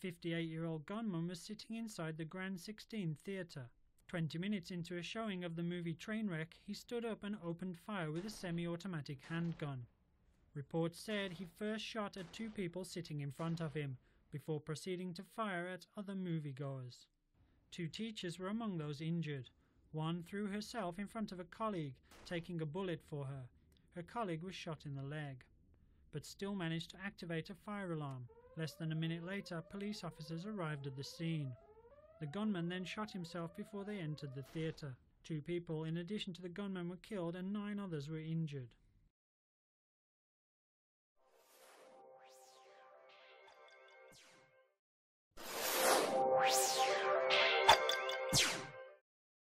58 year old gunman was sitting inside the Grand 16 theatre. 20 minutes into a showing of the movie Trainwreck, he stood up and opened fire with a semi automatic handgun. Reports said he first shot at two people sitting in front of him before proceeding to fire at other moviegoers. Two teachers were among those injured. One threw herself in front of a colleague, taking a bullet for her. Her colleague was shot in the leg, but still managed to activate a fire alarm. Less than a minute later, police officers arrived at the scene. The gunman then shot himself before they entered the theatre. Two people, in addition to the gunman, were killed and nine others were injured.